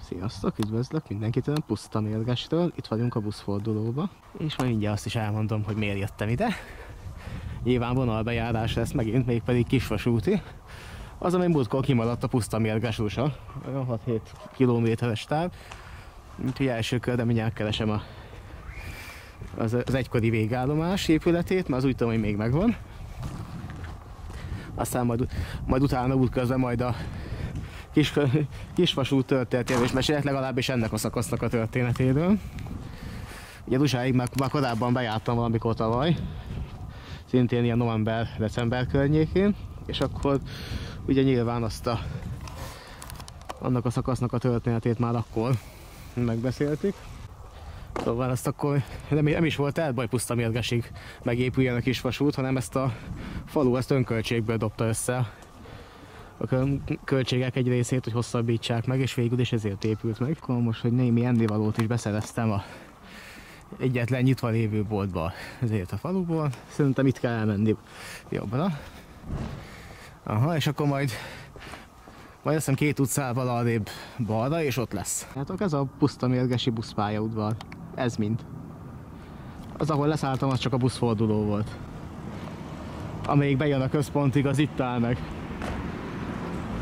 Sziasztok, üdvözlök mindenkit a Puszta Mérgesről. Itt vagyunk a buszfordulóba. És majd mindjárt azt is elmondom, hogy miért jöttem ide. Nyilván vonalbejárás lesz megint, mégpedig kisvasúti. Az, ami múltkor kimaradt a Puszta Mérgesúsa. Olyan 6-7 kilométeres táv. Úgyhogy első körre mindjárt keresem a, az, az egykori végállomás épületét, mert az úgy tudom, hogy még megvan. Aztán majd, majd utána útközben majd a kis, kisvasút történetéről és mesélek legalábbis ennek a szakasznak a történetéről. Ugye Dusáig már, már korábban bejártam valamikor tavaly, szintén ilyen november-december környékén, és akkor ugye nyilván azt a, annak a szakasznak a történetét már akkor megbeszéltük. Szóval azt akkor nem, nem is volt elbaj puszta mérgesig megépüljen a kisvasút, hanem ezt a falu ezt önköltségből dobta össze a költségek egy részét, hogy hosszabbítsák meg, és végül is ezért épült meg. Akkor most, hogy némi ennivalót is beszereztem a egyetlen nyitva lévő boltba ezért a faluból. Szerintem itt kell elmenni jobbra. Aha, és akkor majd majd azt hiszem két utcával arrébb balra, és ott lesz. Hát ez a puszta mérgesi buszpályaudvar. Ez mind. Az, ahol leszálltam, az csak a buszforduló volt. Amelyik bejön a központig, az itt áll meg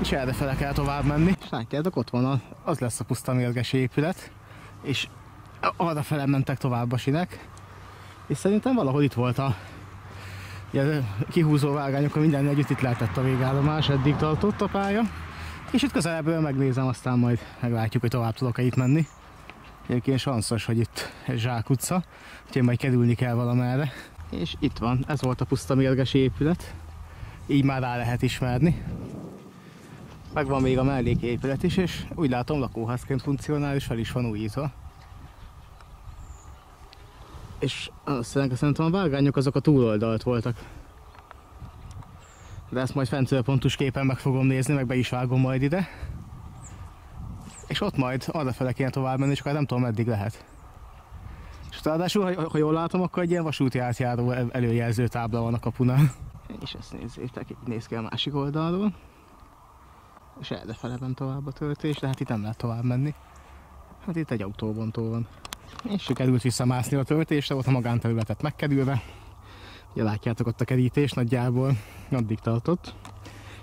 és fele kell tovább menni. És látjátok, ott van, a, az lesz a puszta mérges épület, és arra fele mentek tovább a sinek, és szerintem valahol itt volt a ugye, kihúzó vágányok, minden együtt itt lehetett a végállomás, eddig tartott a pálya, és itt közelebből megnézem, aztán majd meglátjuk, hogy tovább tudok-e itt menni. Egyébként sanszos, hogy itt egy zsákutca, úgyhogy majd kerülni kell valamerre. És itt van, ez volt a puszta mérges épület, így már rá lehet ismerni. Megvan még a melléképület is, és úgy látom lakóházként funkcionál, és fel is van újítva. És azt szerintem a vágányok azok a túloldalt voltak. De ezt majd fentről pontos képen meg fogom nézni, meg be is vágom majd ide. És ott majd arra fele kéne tovább menni, csak nem tudom meddig lehet. És ráadásul, ha, ha jól látom, akkor egy ilyen vasúti átjáró előjelző tábla van a kapunál. És ezt nézzétek, néz ki a másik oldalról és errefele ment tovább a töltés, de hát itt nem lehet tovább menni. Hát itt egy autóbontó van. És sikerült visszamászni a töltésre, ott a magánterületet megkerülve. Ugye látjátok ott a kerítés nagyjából, addig tartott.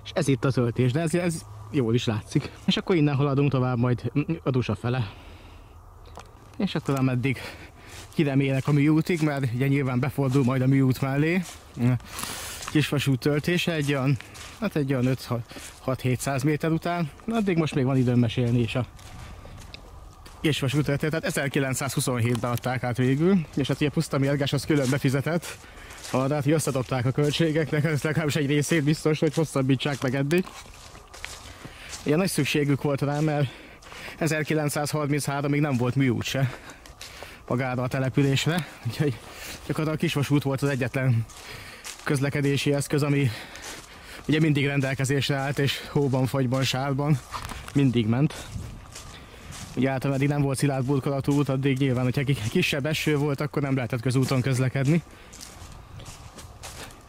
És ez itt a töltés, de ez, ez jól is látszik. És akkor innen haladunk tovább majd a dusa fele. És akkor ameddig kiremélek a műútig, mert ugye nyilván befordul majd a műút mellé. Kisvasút töltése egy olyan hát egy olyan 5-700 méter után, addig most még van időm mesélni is a történet, tehát 1927-ben adták át végül, és hát ugye puszta mérges az külön befizetett, arra hát összedobták a költségeknek, ez legalábbis egy részét biztos, hogy hosszabbítsák meg eddig. Ilyen nagy szükségük volt rá, mert 1933-ig nem volt műút se magára a településre, úgyhogy gyakorlatilag a kisvasút volt az egyetlen közlekedési eszköz, ami ugye mindig rendelkezésre állt, és hóban, fagyban, sárban mindig ment. Ugye általában eddig nem volt szilárd burkolatú út, addig nyilván, hogyha kisebb eső volt, akkor nem lehetett közúton közlekedni.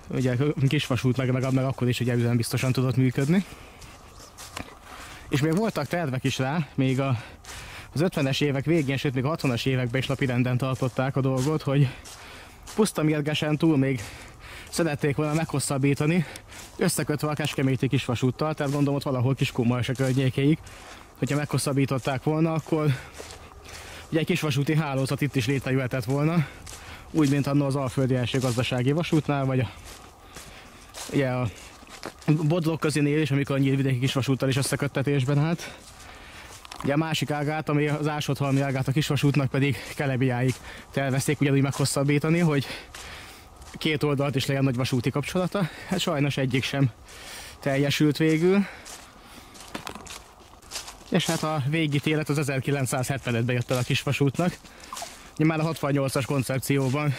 Ugye kis vasút meg, meg, meg akkor is ugye biztosan tudott működni. És még voltak tervek is rá, még a, az 50-es évek végén, sőt még a 60-as években is napirenden tartották a dolgot, hogy puszta mérgesen túl még szerették volna meghosszabbítani, összekötve a Kecskeméti kisvasúttal, tehát gondolom ott valahol Kiskunmars a környékéig, hogyha meghosszabbították volna, akkor ugye egy kisvasúti hálózat itt is létrejöhetett volna, úgy, mint annól az Alföldi első gazdasági vasútnál, vagy a, ugye a bodlok közénél is, amikor a nyílvidéki kisvasúttal is összeköttetésben állt. Ugye a másik ágát, ami az Ásodhalmi ágát a kisvasútnak pedig Kelebiáig tervezték ugyanúgy meghosszabbítani, hogy két oldalt is legyen nagy vasúti kapcsolata. Hát sajnos egyik sem teljesült végül. És hát a végítélet az 1975-ben jött el a kisvasútnak. Már a 68-as koncepcióban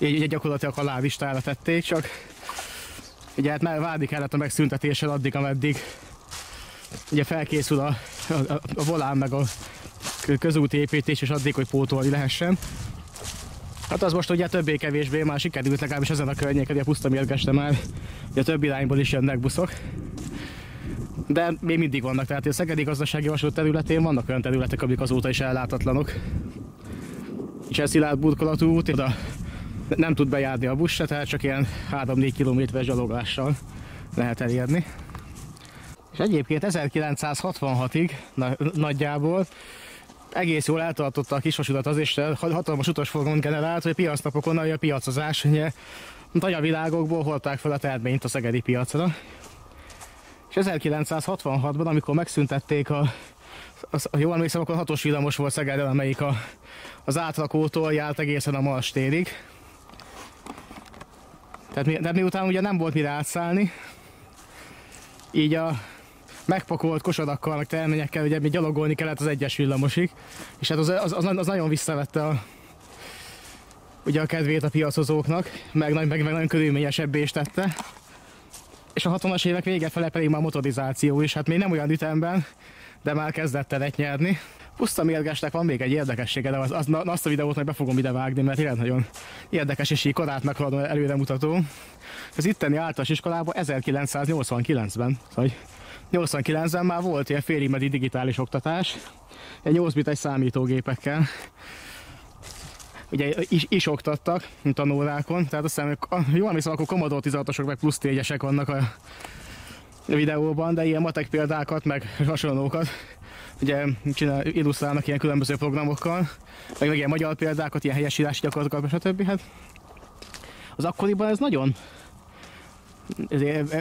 így gyakorlatilag a lávistára tették, csak ugye hát már várni kellett a megszüntetéssel addig, ameddig ugye felkészül a, a, a volán meg a közúti építés, és addig, hogy pótolni lehessen. Hát az most ugye többé-kevésbé már sikerült legalábbis ezen a környéken, a puszta mérgesre már ugye több irányból is jönnek buszok. de még mindig vannak. Tehát a Szegedi gazdasági vasút területén vannak olyan területek, amik azóta is ellátatlanok. És ez szilárd burkolatú út, oda nem tud bejárni a busz tehát csak ilyen 3-4 km zsaloglással lehet elérni. És egyébként 1966-ig na, nagyjából egész jól eltartotta a kisvasutat az, és hatalmas utasforgalmat generált, hogy a piacnapokon a piacozás, ugye a világokból hordták fel a terményt a szegedi piacra. És 1966-ban, amikor megszüntették a, az, jól emlékszem, akkor hatos villamos volt Szegeden, amelyik a, az átrakótól járt egészen a Mars térig. Tehát, mi, tehát miután ugye nem volt mire átszállni, így a megpakolt kosadakkal, meg terményekkel, ugye mi gyalogolni kellett az egyes villamosig, és hát az, az, az, az nagyon visszavette a, ugye a kedvét a piacozóknak, meg, meg, meg nagyon körülményesebbé is tette. És a 60-as évek vége fele pedig már motorizáció is, hát még nem olyan ütemben, de már kezdett el nyerni. Puszta mérgesnek van még egy érdekessége, de az, az, azt a videót majd be fogom ide vágni, mert tényleg nagyon érdekes és így korát van előre mutató. Az itteni általános iskolában 1989-ben, szóval 89-ben már volt ilyen félimedi digitális oktatás, egy 8 bites számítógépekkel. Ugye is, is oktattak tanórákon, tehát azt hiszem, jól emlékszem, akkor Commodore 16-osok meg plusz 4 vannak a videóban, de ilyen matek példákat, meg hasonlókat ugye csinál, illusztrálnak ilyen különböző programokkal, meg, meg ilyen magyar példákat, ilyen helyesírási gyakorlatokat, stb. Hát az akkoriban ez nagyon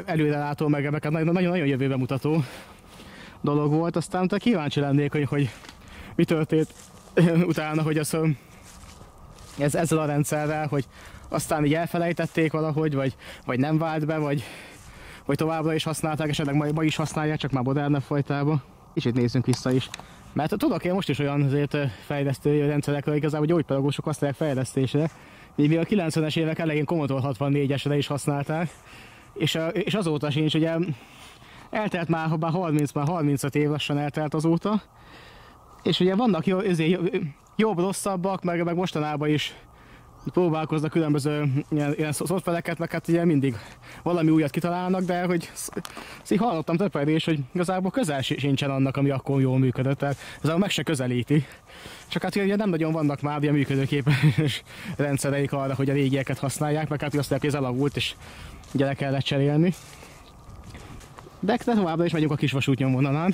előrelátó, meg meg nagyon-nagyon jövőbe mutató dolog volt. Aztán te kíváncsi lennék, hogy, hogy mi történt utána, hogy az, ez, ezzel a rendszerrel, hogy aztán így elfelejtették valahogy, vagy, vagy nem vált be, vagy, vagy továbbra is használták, esetleg ma, ma is használják, csak már modernebb fajtában. És itt nézzünk vissza is. Mert tudok én most is olyan azért fejlesztő rendszerekről, igazából gyógypedagógusok használják fejlesztésre, míg a 90-es évek elején Commodore 64-esre is használták, és, és azóta sincs, ugye eltelt már, ha bár 30, már 35 év lassan eltelt azóta, és ugye vannak jó, jobb, rosszabbak, meg, meg mostanában is próbálkoznak különböző ilyen, ilyen szoftvereket, meg hát ugye mindig valami újat kitalálnak, de hogy így hallottam többet is, hogy igazából közel sincsen annak, ami akkor jól működött, tehát ez meg se közelíti. Csak hát ugye nem nagyon vannak már ilyen működőképes rendszereik arra, hogy a régieket használják, meg hát azt hogy ez elavult, és ugye le kellett cserélni. De továbbra is megyünk a kisvasút nyomvonalán.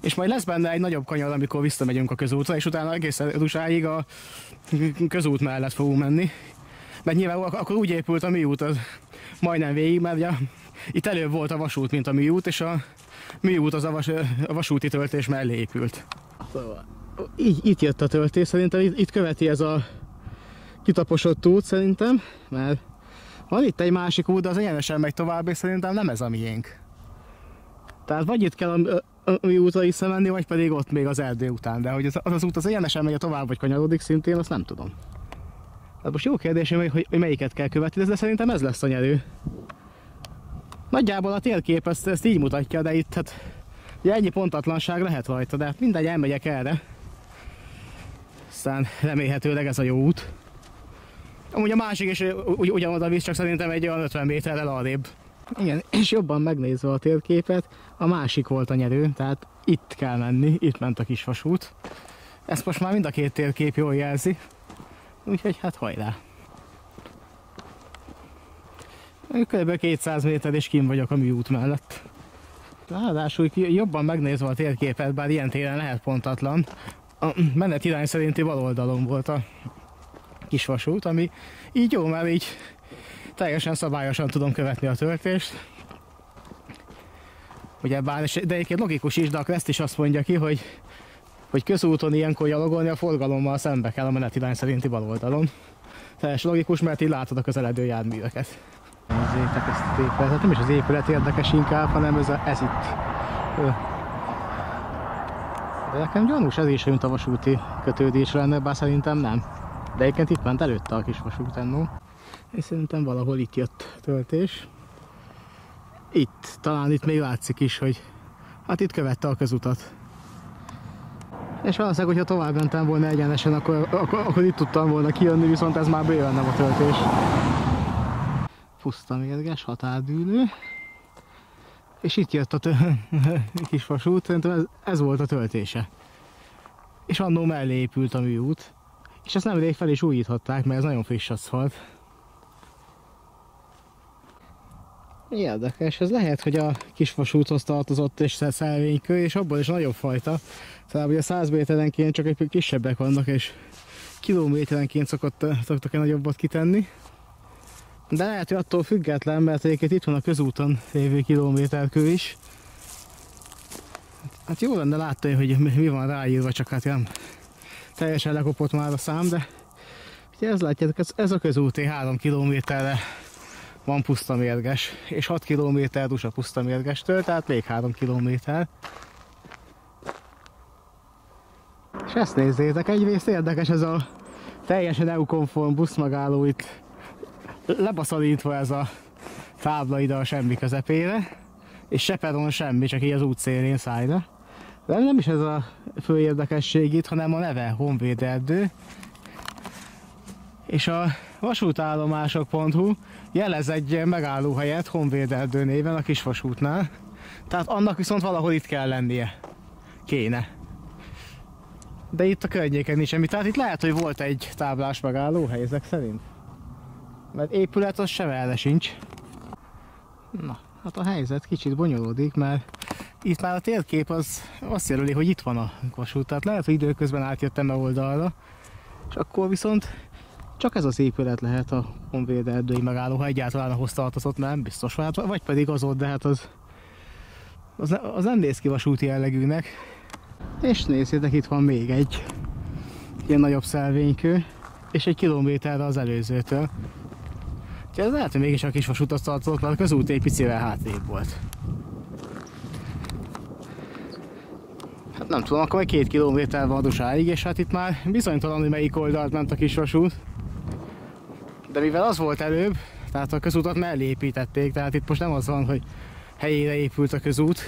És majd lesz benne egy nagyobb kanyar, amikor visszamegyünk a közútra, és utána egészen Rusáig a közút mellett fogunk menni. Mert nyilván akkor úgy épült a műút az majdnem végig, mert ugye itt előbb volt a vasút, mint a műút, és a műút az a, vas, a vasúti töltés mellé épült. Szóval így, itt jött a töltés, szerintem itt, itt követi ez a kitaposott út szerintem, mert van itt egy másik út, de az egyenesen megy tovább, és szerintem nem ez a miénk. Tehát vagy itt kell a, a, a mi útra visszamenni, vagy pedig ott még az erdő után. De hogy az, az, az út az egyenesen megy tovább, vagy kanyarodik szintén, azt nem tudom. Hát most jó kérdés, hogy, hogy melyiket kell követni, de szerintem ez lesz a nyerő. Nagyjából a térkép ezt, ezt így mutatja, de itt hát ugye ennyi pontatlanság lehet rajta, de hát mindegy, elmegyek erre. Aztán remélhetőleg ez a jó út. Amúgy a másik is ugy, ugyanoda visz, csak szerintem egy olyan 50 méterrel arrébb. Igen, és jobban megnézve a térképet, a másik volt a nyerő, tehát itt kell menni, itt ment a kis vasút. Ezt most már mind a két térkép jól jelzi. Úgyhogy hát hajrá! Kb. 200 méter és kim vagyok a műút mellett. Ráadásul jobban megnézve a térképet, bár ilyen téren lehet pontatlan, a menet irány szerinti bal oldalon volt a kis vasút, ami így jó, mert így teljesen szabályosan tudom követni a töltést. Ugye bár, de egyébként logikus is, de a ezt is azt mondja ki, hogy, hogy közúton ilyenkor gyalogolni a forgalommal szembe kell a menetirány szerinti bal oldalon. Teljesen logikus, mert így látod a közeledő járműveket. Nézzétek ezt a épületet, nem is az épület érdekes inkább, hanem ez, a, ez itt. De nekem gyanús ez is, mint a vasúti kötődés lenne, bár szerintem nem. De egyébként itt ment előtte a kis vasútennó. És szerintem valahol itt jött töltés. Itt, talán itt még látszik is, hogy hát itt követte a közutat. És valószínűleg, hogyha tovább mentem volna egyenesen, akkor, akkor, akkor itt tudtam volna kijönni, viszont ez már bőven nem a töltés. Puszta mérges határdűlő. És itt jött a kis vasút, szerintem ez, ez volt a töltése. És annó mellé épült a műút. És ezt nemrég fel is újíthatták, mert ez nagyon friss aszfalt. Érdekes, ez lehet, hogy a kisvasúthoz tartozott és szelvénykő, és abból is nagyobb fajta. Szóval ugye 100 méterenként csak egy kisebbek vannak, és kilométerenként szokott, szoktak egy nagyobbat kitenni. De lehet, hogy attól független, mert egyébként itt van a közúton lévő kilométerkő is. Hát jó lenne látni, hogy mi van ráírva, csak hát nem teljesen lekopott már a szám, de ugye ez látjátok, ez, ez a közúti 3 kilométerre van puszta mérges, és 6 km dusa puszta mérgestől, tehát még 3 km. És ezt nézzétek, egyrészt érdekes ez a teljesen EU-konform buszmegálló itt lebaszalítva ez a tábla ide a semmi közepére, és se peron semmi, csak így az út szélén szállna. De nem is ez a fő érdekesség itt, hanem a neve Honvéd erdő. És a vasútállomások.hu jelez egy megállóhelyet Honvéd erdő néven a kisvasútnál. Tehát annak viszont valahol itt kell lennie. Kéne. De itt a környéken nincs semmi. Tehát itt lehet, hogy volt egy táblás megállóhely ezek szerint. Mert épület az sem erre sincs. Na, hát a helyzet kicsit bonyolódik, mert itt már a térkép az azt jelöli, hogy itt van a vasút. Tehát lehet, hogy időközben átjöttem a oldalra, és akkor viszont csak ez az épület lehet a Honvéd erdői megálló, ha egyáltalán ahhoz tartozott, nem biztos, hát, vagy pedig az ott, de hát az, az, az nem néz ki vasúti jellegűnek. És nézzétek, itt van még egy ilyen nagyobb szelvénykő, és egy kilométerre az előzőtől. Úgyhogy ez lehet, hogy mégis a kis vasútat tartozott, mert a közút egy picivel hátrébb volt. Nem tudom, akkor egy két kilométer van a Dusáig, és hát itt már bizonytalan, hogy melyik oldalt ment a kis vasút. De mivel az volt előbb, tehát a közútat mellé építették, tehát itt most nem az van, hogy helyére épült a közút.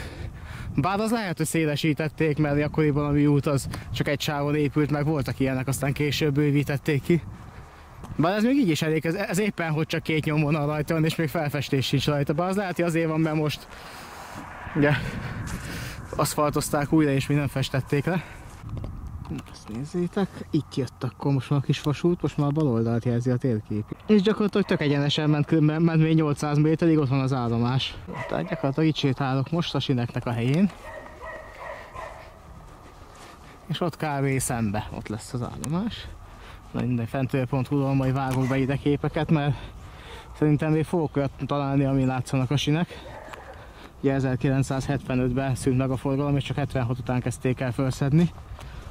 Bár az lehet, hogy szélesítették, mert akkoriban a mi út az csak egy sávon épült, meg voltak ilyenek, aztán később bővítették ki. Bár ez még így is elég, ez, ez éppen, hogy csak két nyomvonal rajta van, és még felfestés sincs rajta. Bár az lehet, hogy azért van, mert most ugye, aszfaltozták újra, és nem festették le. Ezt nézzétek, itt jött akkor most már a kis vasút, most már bal oldalt jelzi a térkép. És gyakorlatilag tök egyenesen ment, ment még 800 méterig, ott van az állomás. Tehát gyakorlatilag itt sétálok most a sineknek a helyén. És ott kb. szembe, ott lesz az állomás. Na minden fentőr.hu-ról majd vágok be ide képeket, mert szerintem még fogok találni, ami látszanak a sinek. Ugye 1975-ben szűnt meg a forgalom, és csak 76 után kezdték el felszedni.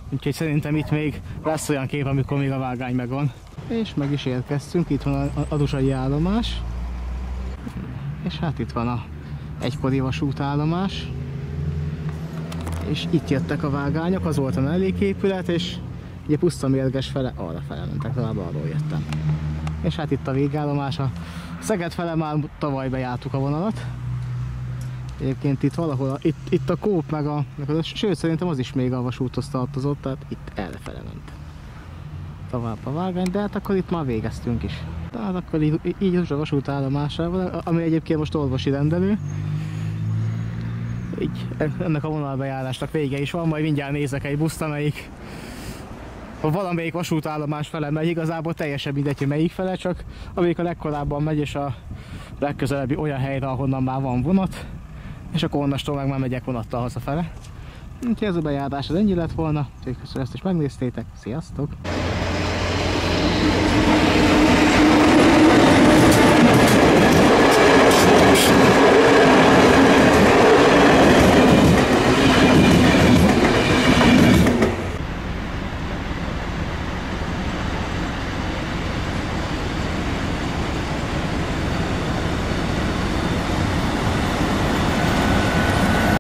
Úgyhogy szerintem itt még lesz olyan kép, amikor még a vágány megvan. És meg is érkeztünk, itt van a adusai állomás. És hát itt van a egykori vasútállomás. És itt jöttek a vágányok, az volt a melléképület, és ugye puszta mérges fele, arra fele mentek, tovább arról jöttem. És hát itt a végállomás, a Szeged fele már tavaly bejártuk a vonalat. Egyébként itt valahol, itt, itt a kóp meg a, meg a, sőt szerintem az is még a vasúthoz tartozott, tehát itt errefele ment. Tovább a vágány, de hát akkor itt már végeztünk is. Tehát akkor így, így a vasútállomásával, ami egyébként most orvosi rendelő. Így ennek a vonalbejárásnak vége is van, majd mindjárt nézek egy buszt, amelyik ha valamelyik vasútállomás fele megy, igazából teljesen mindegy, hogy melyik fele, csak amelyik a legkorábban megy, és a legközelebbi olyan helyre, ahonnan már van vonat, és akkor onnastól meg már megyek vonattal hazafele. Úgyhogy ez a bejárás az ennyi lett volna, úgyhogy köszönöm ezt is megnéztétek, sziasztok!